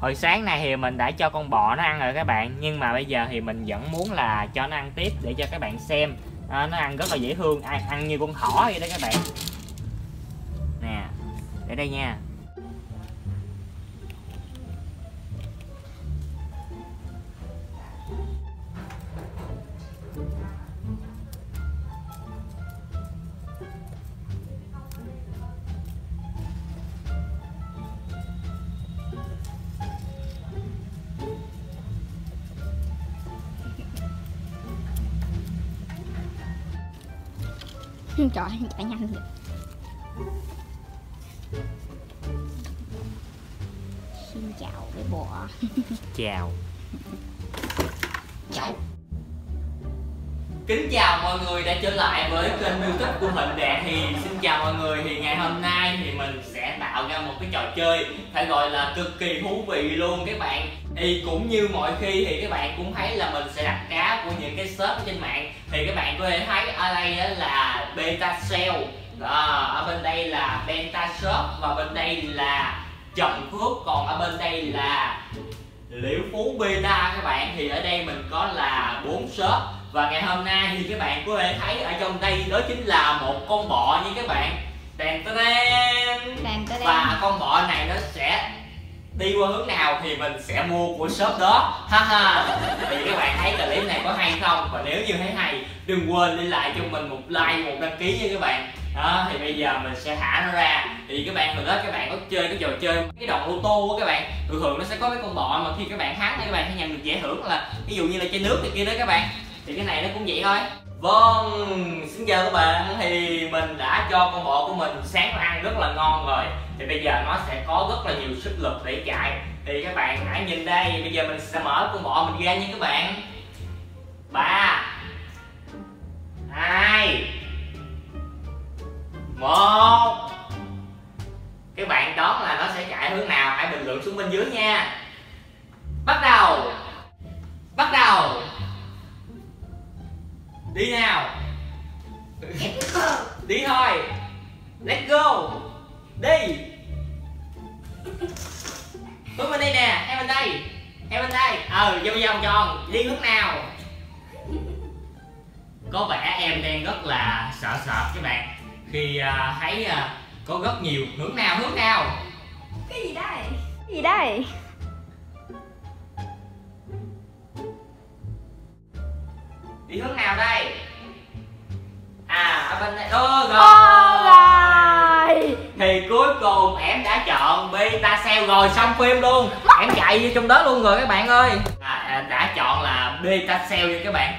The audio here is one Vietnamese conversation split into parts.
hồi sáng nay thì mình đã cho con bò nó ăn rồi các bạn. Nhưng mà bây giờ thì mình vẫn muốn là cho nó ăn tiếp để cho các bạn xem. À, nó ăn rất là dễ thương ăn, ăn như con thỏ vậy đó các bạn. Nè để đây nha. Trời ơi, chạy nhanh vậy. Xin chào bé bò. Chào. Kính chào mọi người đã trở lại với kênh youtube của Huỳnh Đạt Thì xin chào mọi người. Thì ngày hôm nay thì mình sẽ tạo ra một cái trò chơi Phải gọi là cực kỳ thú vị luôn các bạn. Thì cũng như mọi khi thì các bạn cũng thấy là mình sẽ đặt cá của những cái shop trên mạng. Thì các bạn có thể thấy ở đây đó là Beta Sale. À, Ở bên đây là Beta Shop Và bên đây là Trần Phước. Còn ở bên đây là Liễu Phú Beta các bạn. Thì ở đây mình có là bốn shop. Và ngày hôm nay thì các bạn có thể thấy ở trong đây đó chính là một con bọ nha các bạn. Tèn tèn. Và con bọ này nó sẽ đi qua hướng nào thì mình sẽ mua của shop đó. Ha ha. Thì các bạn thấy clip này có hay không? Và nếu như thấy hay, đừng quên để lại cho mình một like, một đăng ký nha các bạn. Đó, thì bây giờ mình sẽ thả nó ra. Thì các bạn thường đó các bạn có chơi cái trò chơi cái đòn ô tô của các bạn. Thường thường nó sẽ có cái con bọ mà khi các bạn thắng thì các bạn sẽ nhận được giải thưởng là ví dụ như là chai nước thì kia đó các bạn. Thì cái này nó cũng vậy thôi. Vâng, xin chào các bạn. Thì mình đã cho con bò của mình sáng ăn rất là ngon rồi. Thì bây giờ nó sẽ có rất là nhiều sức lực để chạy. Thì các bạn hãy nhìn đây. Bây giờ mình sẽ mở con bò mình ra nha các bạn. Ba hai một. Các bạn đoán là nó sẽ chạy hướng nào? Hãy bình luận xuống bên dưới nha. Bắt đầu. Bắt đầu đi nào. Đi thôi. Let's go. Đi. Hướng bên đây nè em bên đây. Em bên đây. Ờ vô vòng tròn đi hướng nào? Có vẻ em đang rất là sợ sợ các bạn. Khi uh, thấy uh, có rất nhiều hướng nào hướng nào? Cái gì đây? Cái gì đây? Đi hướng nào đây? À ở bên đây. Ô rồi. Rồi. Thì cuối cùng em đã chọn beta cell rồi xong phim luôn. Em chạy vô trong đó luôn rồi các bạn ơi. À, đã chọn là beta cell nha các bạn.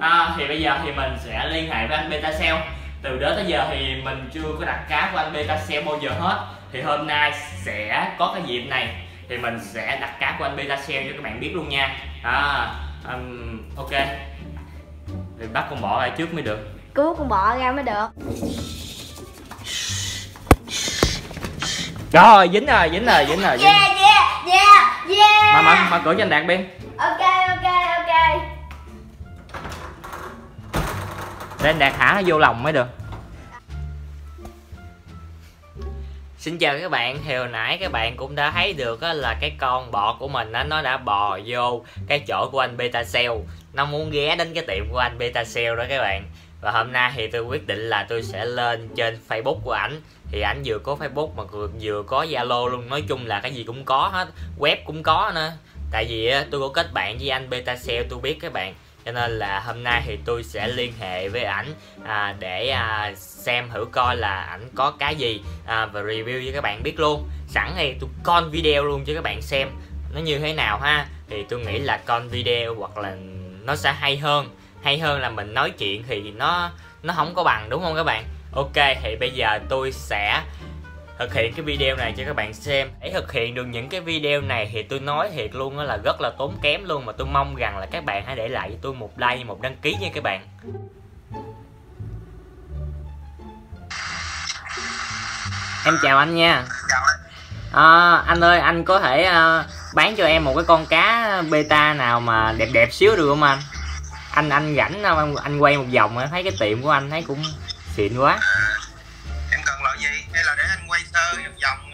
À, thì bây giờ thì mình sẽ liên hệ với anh beta cell. Từ đó tới giờ thì mình chưa có đặt cá của anh beta cell bao giờ hết. Thì hôm nay sẽ có cái dịp này thì mình sẽ đặt cá của anh beta cell cho các bạn biết luôn nha. À, um, ok thì bắt con bọ lại trước mới được. Cứu con bọ ra mới được. Rồi dính rồi dính rồi dính rồi dính. yeah yeah yeah yeah. Mà mà mà cửa cho anh đạt biên ok ok ok. Để anh đạt thả nó vô lòng mới được. Xin chào các bạn, thì hồi nãy các bạn cũng đã thấy được là cái con bọ của mình nó đã bò vô cái chỗ của anh Beta Cell nó muốn ghé đến cái tiệm của anh Beta sale đó các bạn. Và hôm nay thì tôi quyết định là tôi sẽ lên trên Facebook của ảnh. Thì ảnh vừa có Facebook mà vừa có Zalo luôn. Nói chung là cái gì cũng có hết, web cũng có nữa. Tại vì tôi có kết bạn với anh Beta sale tôi biết các bạn. Cho nên là hôm nay thì tôi sẽ liên hệ với ảnh à, để à, xem thử coi là ảnh có cái gì à, và review cho các bạn biết luôn. Sẵn thì tôi con video luôn cho các bạn xem. Nó như thế nào ha? Thì tôi nghĩ là con video hoặc là nó sẽ hay hơn. Hay hơn là mình nói chuyện thì nó nó không có bằng đúng không các bạn? Ok thì bây giờ tôi sẽ thực hiện cái video này cho các bạn xem. Để thực hiện được những cái video này thì tôi nói thiệt luôn là rất là tốn kém luôn. Mà tôi mong rằng là các bạn hãy để lại cho tôi một like một đăng ký nha các bạn. Em chào anh nha. À, anh ơi anh có thể uh, bán cho em một cái con cá beta nào mà đẹp đẹp xíu được không anh? Anh anh rảnh anh, anh quay một vòng thấy cái tiệm của anh thấy cũng xịn quá. Em cần loại gì? Hay là để anh quay sơ vòng vòng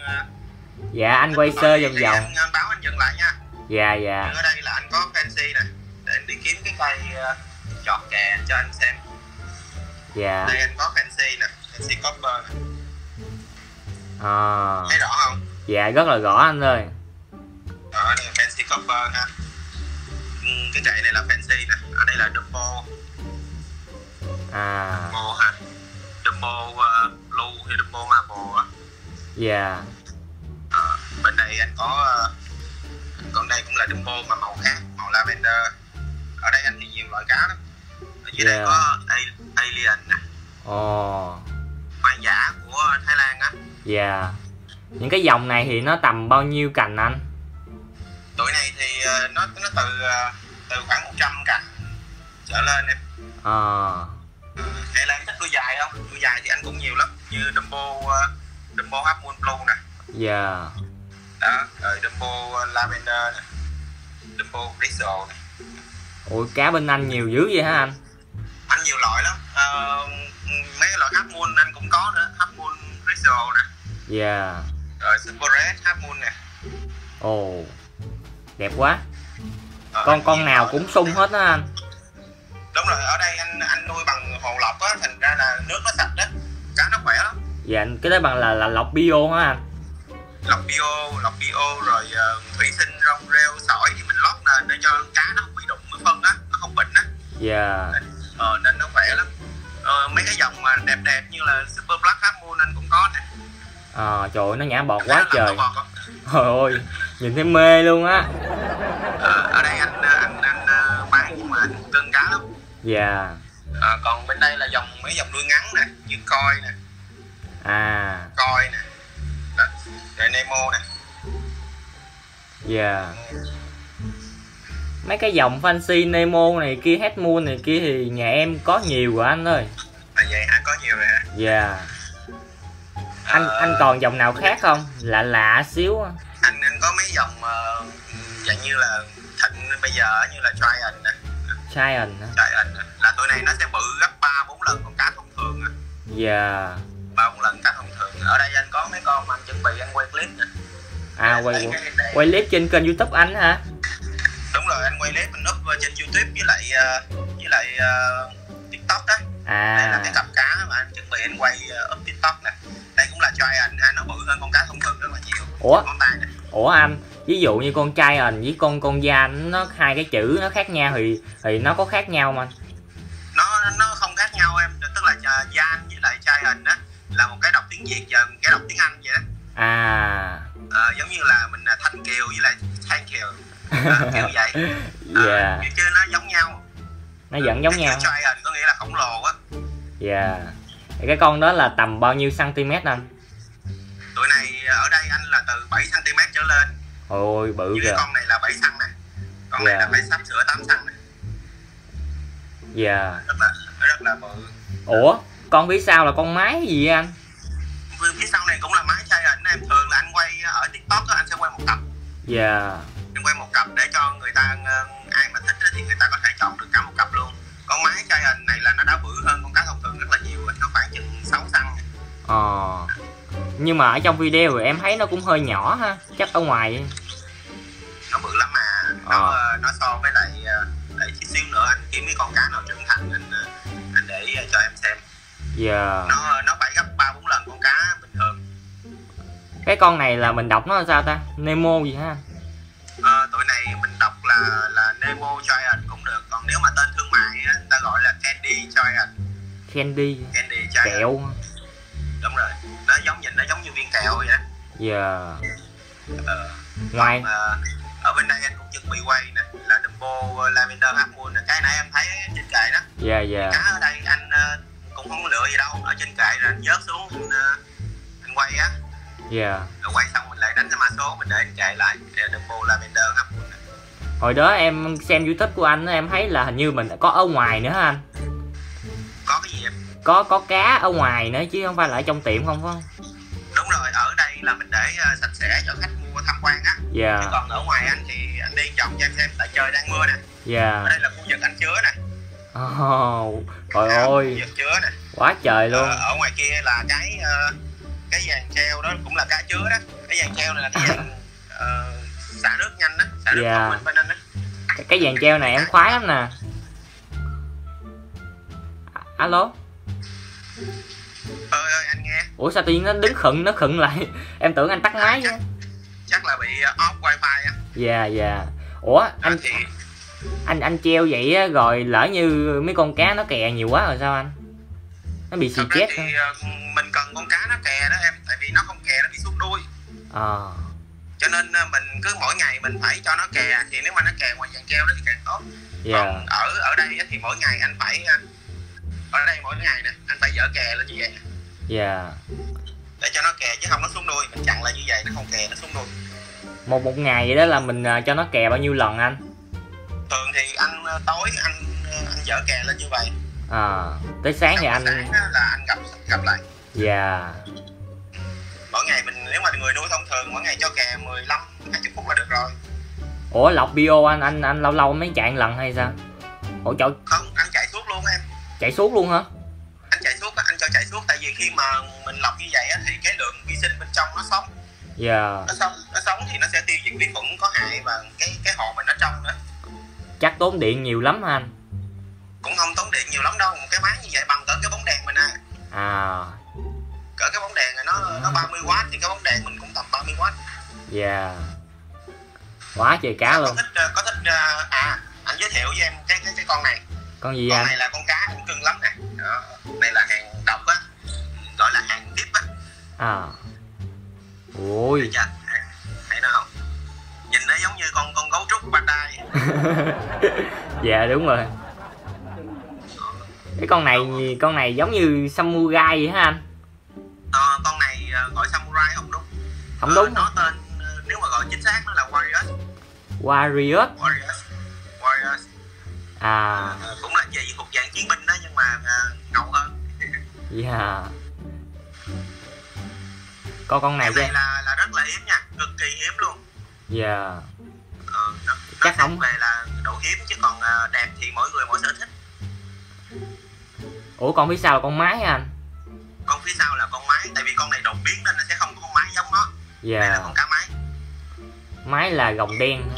dạ anh quay sơ vòng vòng. anh báo anh dừng lại nha. Dạ dạ. Ở đây là anh có fancy nè. Để anh đi kiếm cái cây ờ, chọt kè cho anh xem. Dạ. Đây anh có fancy nè fancy copper nè. À, thấy rõ không? Dạ rất là rõ anh ơi đây fancy copper ha cái gậy này là fancy nè. Ở đây là Dumbo. À. Dumbo ha. Dumbo uh, blue hay Dumbo marble á. Dạ Ờ, bên đây anh có ờ, còn đây cũng là Dumbo mà màu khác màu lavender. Ở đây anh thì nhiều loại cá lắm. Ở dưới đây Yeah. có A- alien nè. Ồ hoang dã của Thái Lan á. Dạ những cái dòng này thì nó tầm bao nhiêu cành anh từ ờ, từ khoảng 100 cành trở lên em. Ờ Ờ, hay là em thích đuôi dài không? Đuôi dài thì anh cũng nhiều lắm như Dumbo uh, Dumbo Half Moon Blue nè. Dạ. Đó rồi Dumbo ờ, Lavender nè. Dumbo Bristol nè. Ủa cá bên anh nhiều dữ vậy hả anh? Anh nhiều loại lắm. Ờ, mấy loại Half Moon anh cũng có nữa Half Moon Bristol nè. Dạ. Rồi Super Red Half Moon nè. Ồ đẹp quá. Ờ, con anh con nào cũng sung hết đó anh. Đúng rồi ở đây anh anh nuôi bằng hồ lọc á thành ra là nước nó sạch đó cá nó khỏe lắm. Dạ cái đó bằng là là lọc bio hả anh? Lọc bio lọc bio rồi ờ, thủy sinh rong rêu sỏi thì mình lót nền để cho cá nó không bị đụng với phân á nó không bệnh á. Dạ. Ờ, nên nó khỏe lắm. Ờ, mấy cái dòng mà đẹp đẹp như là super black moon anh cũng có nè. Ờ trời ơi nó nhả bọt quá trời. trời ơi nhìn thấy mê luôn á. Ờ, dạ. Ờ, còn bên đây là dòng mấy dòng đuôi ngắn nè như coi nè. À. Coi nè. Đó. rồi nemo nè. Dạ. Mấy cái dòng fancy Nemo này kia Head Moon này kia thì nhà em có nhiều rồi anh ơi. Là vậy hả? Có nhiều rồi hả? Dạ. Anh Ờ, anh còn dòng nào khác không? Lạ lạ xíu anh anh có mấy dòng ờ, dạng như là thịnh bây giờ như là giant Giant á. giant nè là tụi này nó sẽ bự gấp ba bốn lần con cá thông thường á. Dạ. Ba bốn lần cá thông thường. Ở đây anh có mấy con mà anh chuẩn bị anh quay clip nè. À Đây, quay quay clip trên kênh youtube anh hả? Đúng rồi anh quay clip anh up trên youtube với lại ờ, với lại ờ, tiktok đó đây là cái à cặp cá mà anh chuẩn bị anh quay ờ, up tiktok nè. Đây cũng là giant ha nó bự hơn con cá thông thường rất là nhiều. Ủa? Ủa anh ví dụ như con trai ền với con con da nó hai cái chữ nó khác nhau thì thì nó có khác nhau không anh? Nó nó không khác nhau em tức là gian với lại giant á là một cái đọc tiếng việt và một cái đọc tiếng anh vậy đó. À. Ờ, giống như là mình là thanh kiều với lại thanh kiều. Ờ, kiểu vậy. Ờ, dạ chứ nó giống nhau. Nó vẫn giống cái nhau. chữ giant có nghĩa là khổng lồ á. Dạ. Thì cái con đó là tầm bao nhiêu cm anh? Tụi này ở đây anh là từ 7 cm trở lên ôi bự như kìa. con này là 7 cm nè con này Dạ. là phải sắp sửa 8 cm nè dạ. Rất là rất là bự. Ủa con phía sau là con mái gì vậy anh? Phía- phía sau này cũng là máy giant em thường là anh quay ở tiktok á anh sẽ quay một cặp dạ. Anh quay một cặp để cho người ta ờ, ai mà thích thì người ta có thể chọn được cả một cặp luôn. Con máy giant này là nó đã bự hơn con cá thông thường rất là nhiều nó khoảng chừng 6 cm ờ nhưng mà ở trong video thì em thấy nó cũng hơi nhỏ ha chắc ở ngoài. Nó bự lắm mà. Nó Ờ. ờ, nó so với lại ờ, để chút xíu nữa. Anh kiếm cái con cá nào trưởng thành anh ờ, anh để ờ, cho em xem. Dạ. Nó nó phải gấp ba bốn lần con cá bình thường. Cái con này là mình đọc nó là sao ta? Nemo gì ha? Ờ, tụi này mình đọc là là Nemo Giant cũng được. Còn nếu mà tên thương mại á ta gọi là Candy Giant. Candy. Candy Giant. Kẹo dạ. Ờ, ngoài ờ, ở bên đây anh cũng chuẩn bị quay nè là Dumbo Lavender Half nè. Cái nãy em thấy trên kệ đó. Dạ dạ. Cá ở đây anh ờ, cũng không có lựa gì đâu. Ở trên kệ rồi anh vớt xuống anh, ờ, anh quay á. Dạ. Rồi quay xong mình lại đánh cái mã số mình để anh kệ lại. Dumbo Lavender Half hồi đó em xem youtube của anh em thấy là hình như mình có ở ngoài nữa hả anh. Có cái gì em? Có có cá ở ngoài nữa chứ không phải là ở trong tiệm không phải không là mình để ờ, sạch sẽ cho khách mua tham quan á. Dạ. Chứ còn ở ngoài anh thì anh đi vòng cho em xem tại trời đang mưa nè. Dạ. Ở đây là khu vực anh chứa nè. Oh, trời Đó, ơi. Khu vực chứa nè. Quá trời luôn. Ờ, ở ngoài kia là cái ờ, cái dàn treo đó cũng là cá chứa đó. Cái dàn treo này là cái dàn ờ, xả nước nhanh á xả nước Dạ. thông minh bên anh á. Cái, dàn treo này em khoái lắm nè. Alo? Ơi ơi anh nghe ủa sao tự nhiên nó đứng khựng nó khựng lại? Em tưởng anh tắt máy chứ. Chắc là bị uh, off wifi á. Dạ dạ. Ủa anh anh thì anh anh treo vậy á, rồi lỡ như mấy con cá nó kè nhiều quá rồi sao anh? Nó bị xì chết thì uh, mình cần con cá nó kè đó em tại vì nó không kè nó bị xuống đuôi. Ờ. Cho nên uh, mình cứ mỗi ngày mình phải cho nó kè thì nếu mà nó kè ngoài dàn treo đó thì càng tốt. Dạ. Còn ở ở đây á, thì mỗi ngày anh phải ở đây mỗi ngày nè anh phải dỡ kè lên như vậy dạ. Để cho nó kè chứ không nó xuống đuôi. Mình chặn lại như vậy nó không kè nó xuống đuôi. Một một ngày vậy đó là mình à, cho nó kè bao nhiêu lần anh? Thường thì anh uh, tối anh uh, anh dỡ kè lên như vậy. Ờ tới sáng thì anh? sáng là anh gặp gặp lại. Dạ. Mỗi ngày mình nếu mà người nuôi thông thường mỗi ngày cho kè 15 20 phút là được rồi. Ủa lọc bio anh anh anh lâu lâu mới chạy một lần hay sao? Ủa chỗ không anh chạy suốt luôn em. Chạy suốt luôn hả khi mà mình lọc như vậy á, thì cái lượng vi sinh bên trong nó sống. Dạ. Nó sống nó sống thì nó sẽ tiêu diệt vi khuẩn có hại và cái cái hồ mình ở trong nữa chắc tốn điện nhiều lắm hả anh? Cũng không tốn điện nhiều lắm đâu một cái máy như vậy bằng cỡ cái bóng đèn mình à. À. Cỡ cái bóng đèn này nó nó 30W thì cái bóng đèn mình cũng tầm 30W dạ. Quá trời cá có luôn. thích ờ, có thích ờ, à anh giới thiệu với em cái cái cái con này. Con gì con anh? này là con cá cũng cưng lắm nè. Đó đây là hàng gọi là hàng tiếp á. À. Ui Thấy chưa thấy nó không? Nhìn nó giống như con con gấu trúc bandai dạ đúng rồi. Cái con này con này giống như samurai vậy hả anh? Ờ, con này ờ, gọi samurai không đúng? Không đúng nó tên nếu mà gọi chính xác nó là warriors. Warrior warriors. Warriors. À. Ờ, cũng là gì? Thuộc dạng chiến binh đó nhưng mà ngầu hơn. Dạ con con này chứ này là là rất là hiếm nha cực kỳ hiếm luôn. Dạ. Ờ, nó, Chắc nó không. về là độ hiếm chứ còn ờ, đẹp thì mỗi người mỗi sở thích. Ủa con phía sau là con hả anh? Con phía sau là con mái tại vì con này đột biến nên nó sẽ không có con mái giống nó. Đây là dạ con cá mái mái là gồng đen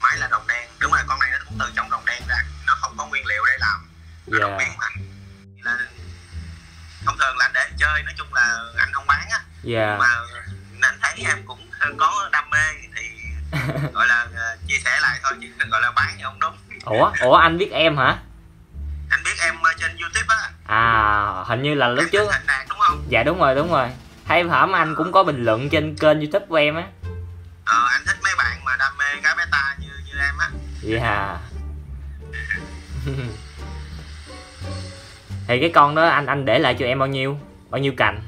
mái là đồng đen. Đúng rồi con này nó cũng từ trong đồng đen ra nó không có nguyên liệu để làm. Nó đột dạ. biến mà. Là thông thường là anh để chơi nói chung là dạ. Mà anh thấy em cũng có đam mê thì gọi là ờ, chia sẻ lại thôi chứ đừng gọi là bán thì không đúng. Ủa ủa anh biết em hả? Anh biết em ờ, trên youtube á. À hình như là lúc em trước Đạt đúng không? Dạ đúng rồi đúng rồi. Hay hổm anh cũng có bình luận trên kênh youtube của em á. Ờ, anh thích mấy bạn mà đam mê cá beta như như em á. Dạ. Thì cái con đó anh anh để lại cho em bao nhiêu? Bao nhiêu cành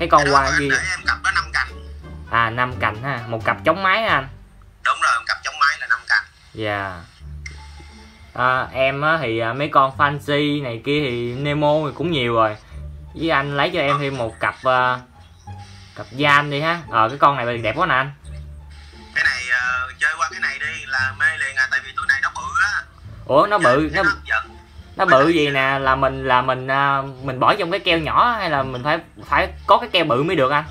cái con cái anh ghi để em cặp đó năm cành. À năm cành ha. Một cặp chống máy anh? Đúng rồi cặp chống máy là năm cành. Dạ. À, em á thì à, mấy con fancy này kia thì nemo thì cũng nhiều rồi. Với anh lấy cho em thêm một cặp à, cặp gian đi ha. Ờ cái con này đẹp quá nè anh. Cái này ờ, chơi qua cái này đi là mê liền à tại vì tụi này nó bự á. Ủa nó bự Chơi nó hấp dẫn nó bự gì nè là mình là mình à, mình bỏ trong cái keo nhỏ hay là mình phải phải có cái keo bự mới được anh?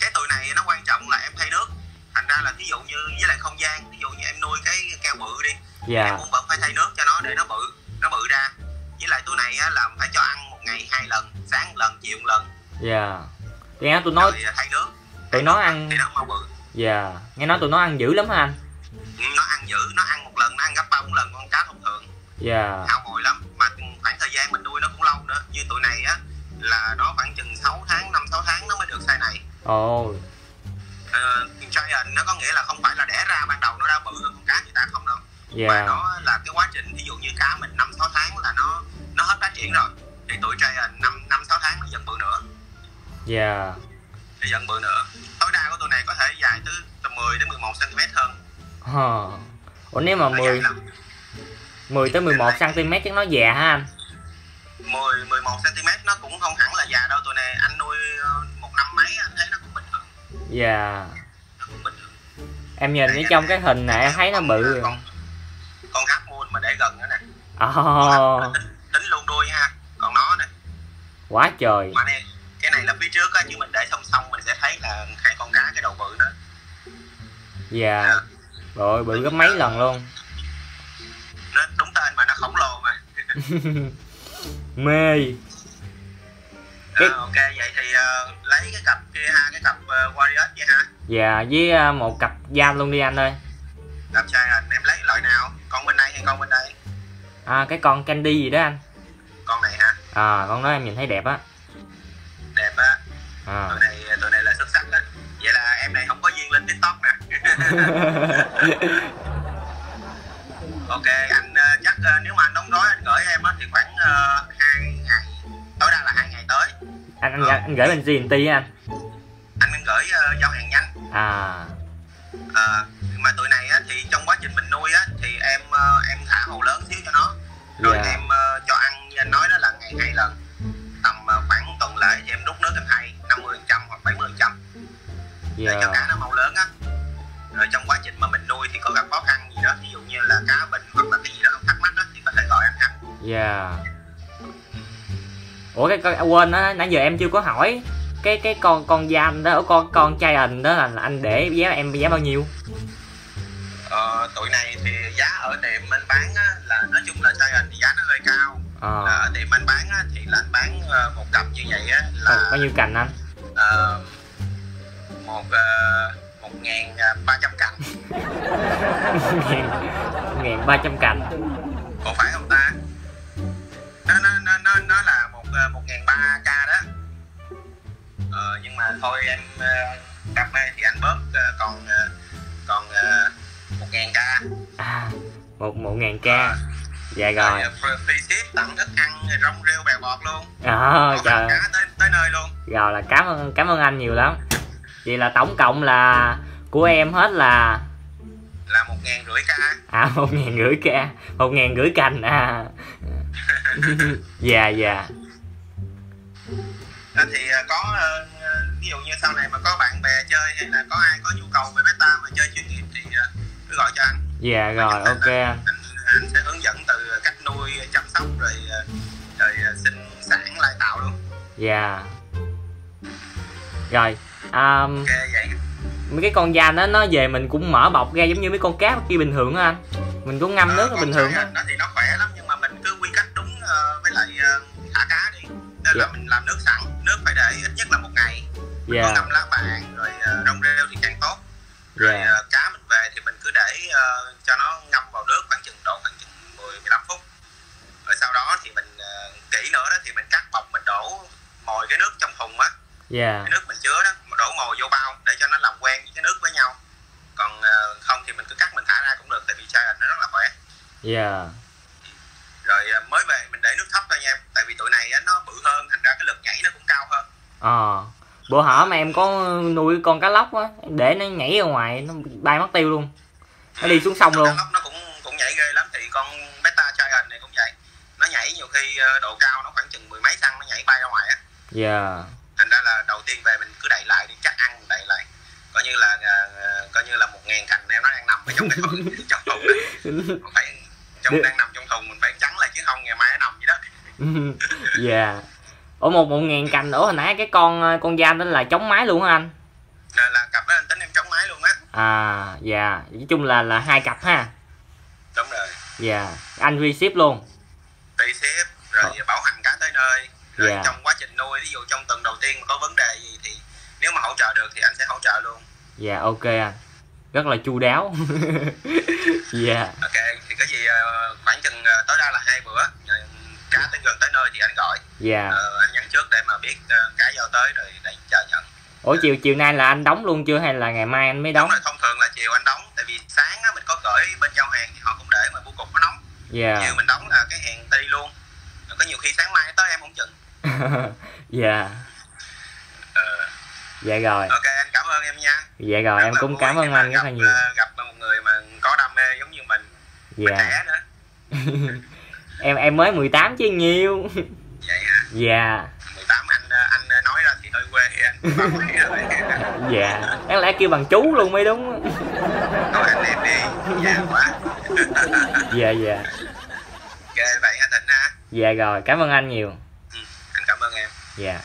Cái tụi này nó quan trọng là em thay nước. Thành ra là ví dụ như với lại không gian ví dụ như em nuôi cái keo bự đi dạ. em cũng vẫn phải thay nước cho nó để nó bự nó bự ra. Với lại tụi này á là phải cho ăn một ngày hai lần sáng một lần chiều một lần. Dạ. Nghe tụi nó rồi thay nước. tụi nó ăn thì nó mau bự. Dạ. Nghe nói tụi nó ăn dữ lắm hả anh? Nó ăn dữ nó ăn một lần nó ăn gấp ba bốn lần con cá thông thường dạ. Hao mồi lắm. Mà khoảng thời gian mình nuôi nó cũng lâu nữa. Như tụi này á là nó khoảng chừng 6 tháng năm sáu tháng nó mới được size này. Ồ. Ờ, giant nó có nghĩa là không phải là đẻ ra ban đầu nó đã bự hơn con cá người ta không đâu. Mà dạ nó là cái quá trình ví dụ như cá mình năm sáu tháng là nó nó hết phát triển rồi thì tụi giant năm năm sáu tháng nó dần bự nữa. Dạ. Nó dần bự nữa. Tối đa của tụi này có thể dài tới từ 10 đến 11 cm hơn. Hờ. ủa nếu mà nó 10 dài lắm 10 tới 11 cm chắc nó già hả anh 10 11 cm nó cũng không hẳn là già đâu tụi này anh nuôi ờ, một năm mấy anh thấy nó cũng bình thường. Dạ. Thường. Em nhìn ở trong cái hình này em thấy nó bự. rồi. con con hát moon mà để gần nữa nè. Ồ, tính, tính luôn đuôi ha còn nó nè. Quá trời. Mà nè cái này là phía trước á chứ mình để song song mình sẽ thấy là hai con cá cái đầu bự nữa dạ. Rồi bự gấp mấy lần luôn nó đúng tên mà nó khổng lồ mà. Mê. Cái- Ờ, ok vậy thì ờ, lấy cái cặp kia ha cái cặp uh, Warriors kia ha. Dạ với à, một cặp giam luôn đi anh ơi. Cặp trai hình em lấy loại nào? Con bên đây hay con bên đây? À cái con candy gì đó anh. Con này hả? À con đó em nhìn thấy đẹp á. Đẹp á. À. tụi này tụi này là xuất sắc đó vậy là em này không có duyên lên tiktok nè. Ok anh ờ, nếu mà anh đóng gói anh gửi em á thì khoảng ờ, hai ngày tối đa là hai ngày tới. Anh anh, anh gửi bên TNT á anh? Anh gửi ờ, giao hàng nhanh. À. Ờ, mà tụi này á, thì trong quá trình mình nuôi á thì em ờ, em thả hồ lớn xíu cho nó. Rồi Dạ. em ờ, cho ăn như anh nói đó là ngày hai lần. Tầm ờ, khoảng tuần lễ thì em đút nước em thay 50 trăm hoặc 70 trăm. Để cho cá dạ nó mau dạ ủa cái, cái quên á nãy giờ em chưa có hỏi. Cái cái con con giam đó con con trai hình đó là, là anh để giá em giá bao nhiêu? Ờ, tụi này thì giá ở tiệm anh bán á, là nói chung là size hình thì giá nó hơi cao. À, Là ở tiệm anh bán á, thì là anh bán ờ, một cặp như vậy á, là bao nhiêu cành anh? Ờ, một ờ, một ngàn ờ, ba trăm cành. Ngàn ngàn ba trăm cành. Có phải không thôi em ờ, cặp này thì anh bớt ờ, còn ờ, còn ờ, một ngàn k. À một một ngàn ca dạ rồi. Ờ, free ship tặng thức ăn rong rêu bèo bọt luôn. À, trời cá tới tới nơi luôn. Rồi là cảm ơn cảm ơn anh nhiều lắm. Vậy là tổng cộng là của em hết là là một ngàn rưỡi k. À một ngàn rưỡi ca một ngàn rưỡi cành à. Dạ dạ. Thì ờ, có ờ, ví dụ như sau này mà có bạn bè chơi hay là có ai có nhu cầu về beta mà chơi chuyên nghiệp thì ờ, cứ gọi cho anh. Dạ rồi ok. anh anh, anh sẽ hướng dẫn từ cách nuôi chăm sóc rồi ờ, rồi ờ, sinh sản lai tạo luôn. Dạ. Rồi à, ok vậy. mấy cái con da đó nó về mình cũng mở bọc ra giống như mấy con cá kia bình thường á anh. Mình cũng ngâm nước Ờ, bình thường á. đó thì nó khỏe lắm nhưng mà mình cứ quy cách đúng ờ, với lại ờ, thả cá đi. Nên là Dạ. mình làm nước sẵn ngày có ngâm lá bàn rồi ờ, rong rêu thì càng tốt. Rồi dạ ờ, cá mình về thì mình cứ để ờ, cho nó ngâm vào nước khoảng chừng độ khoảng chừng 10 15 phút. Rồi sau đó thì mình ờ, kỹ nữa đó thì mình cắt bọc mình đổ mồi cái nước trong thùng á. Dạ cái nước mình chứa đó đổ mồi vô bao để cho nó làm quen với cái nước với nhau. Còn ờ, không thì mình cứ cắt mình thả ra cũng được tại vì chai nó rất là khỏe. Dạ rồi ờ, mới về mình để nước thấp thôi nha em tại vì tụi này á, nó bự hơn thành ra cái lực nhảy nó cũng cao hơn ờ bữa hở mà em có nuôi con cá lóc á để nó nhảy ra ngoài nó bay mất tiêu luôn. Nó đi xuống sông luôn. Cá lóc nó cũng cũng nhảy ghê lắm thì con beta giant này cũng vậy. Nó nhảy nhiều khi ờ, độ cao nó khoảng chừng mười mấy xăng nó nhảy bay ra ngoài á. Dạ. Thành ra là đầu tiên về mình cứ đậy lại đi chắc ăn mình đậy lại. Coi như là ờ, coi như là một ngàn cành em nó đang nằm ở trong cái thùng trong thùng phải trong đang nằm trong thùng mình phải trắng lại chứ không ngày mai nó nằm vậy đó. Dạ ủa một một ngàn cành. Ủa hồi nãy cái con con da đó là chống máy luôn hả anh? Là, là cặp đó anh tính em chống máy luôn á. À dạ. Nói chung là là hai cặp ha. Đúng rồi. Dạ. Anh reship luôn. Free ship rồi Ờ. bảo hành cá tới nơi. Rồi Dạ. trong quá trình nuôi ví dụ trong tuần đầu tiên mà có vấn đề gì thì nếu mà hỗ trợ được thì anh sẽ hỗ trợ luôn. Dạ ok anh. Rất là chu đáo. Dạ. Ok thì cái gì ờ, khoảng chừng ờ, tối đa là hai bữa. Cá tới gần tới nơi thì anh gọi. Dạ. Ờ, biết ờ, cá giao tới rồi để chờ nhận. Ủa chiều chiều nay là anh đóng luôn chưa hay là ngày mai anh mới đóng? Đúng là thông thường là chiều anh đóng tại vì sáng á, mình có gửi bên giao hàng thì họ cũng để mà bưu cục nó nóng dạ. Chiều mình đóng là cái hàng ti luôn. Rồi có nhiều khi sáng mai tới em không chừng dạ. Ờ, dạ rồi. Ok anh cảm ơn em nha. Dạ rồi em Rất là cũng cảm ơn anh rất là nhiều. ờ, gặp một người mà có đam mê giống như mình. Dạ. trẻ nữa. Em em mới 18 chứ nhiều. Vậy hả? Dạ. 18 anh ờ, anh nói ra thì hơi quê thì anh ba mấy rồi dạ đáng lẽ kêu bằng chú luôn mới đúng quá. Dạ dạ. Ok vậy hả thịnh ha? Dạ rồi cảm ơn anh nhiều. Ừ, anh cảm ơn em. Dạ